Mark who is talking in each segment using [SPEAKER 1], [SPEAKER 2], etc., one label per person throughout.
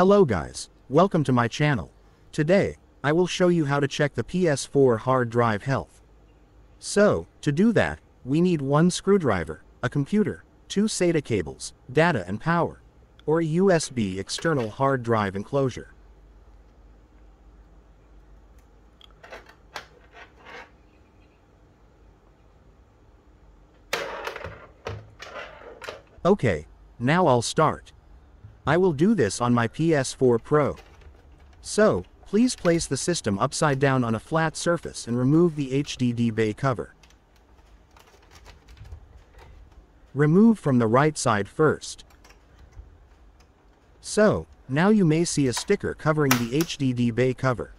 [SPEAKER 1] Hello guys, welcome to my channel. Today, I will show you how to check the PS4 hard drive health. So, to do that, we need one screwdriver, a computer, two SATA cables, data and power, or a USB external hard drive enclosure. Okay, now I'll start. I will do this on my PS4 Pro. So, please place the system upside down on a flat surface and remove the HDD bay cover. Remove from the right side first. So, now you may see a sticker covering the HDD bay cover.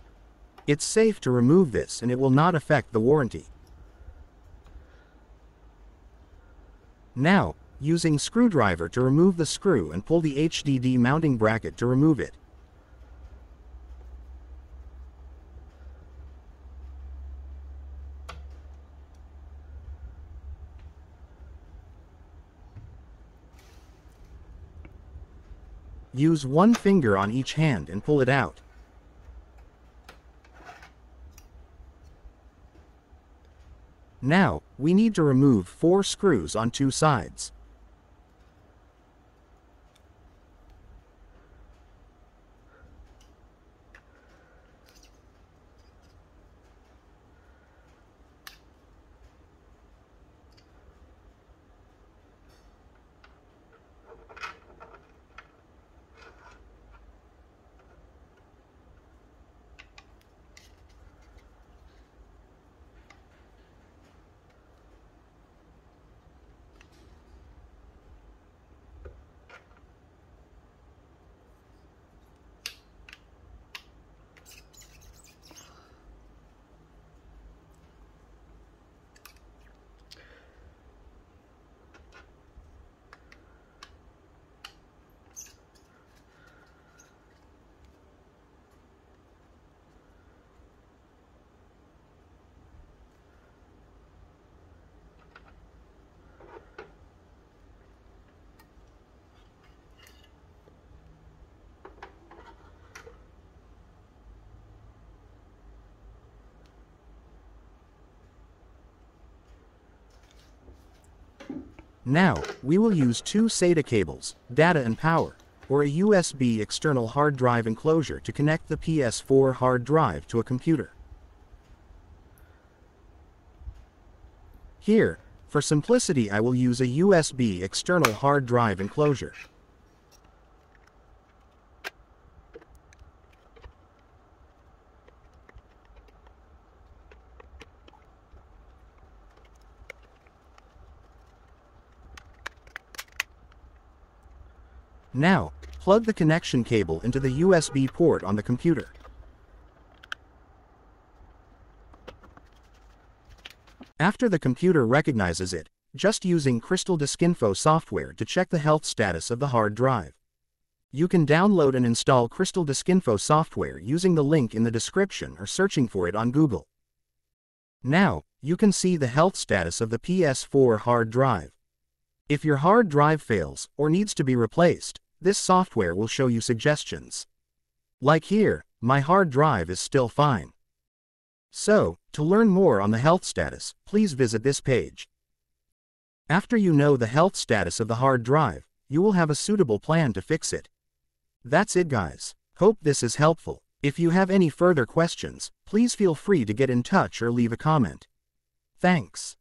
[SPEAKER 1] It's safe to remove this and it will not affect the warranty. Now, using screwdriver to remove the screw and pull the HDD mounting bracket to remove it. Use one finger on each hand and pull it out. Now, we need to remove four screws on two sides. Now, we will use two SATA cables, data and power, or a USB external hard drive enclosure to connect the PS4 hard drive to a computer. Here, for simplicity I will use a USB external hard drive enclosure. Now, plug the connection cable into the USB port on the computer. After the computer recognizes it, just using Crystal Disk Info software to check the health status of the hard drive. You can download and install Crystal Disk Info software using the link in the description or searching for it on Google. Now, you can see the health status of the PS4 hard drive. If your hard drive fails or needs to be replaced, this software will show you suggestions. Like here, my hard drive is still fine. So, to learn more on the health status, please visit this page. After you know the health status of the hard drive, you will have a suitable plan to fix it. That's it guys. Hope this is helpful. If you have any further questions, please feel free to get in touch or leave a comment. Thanks.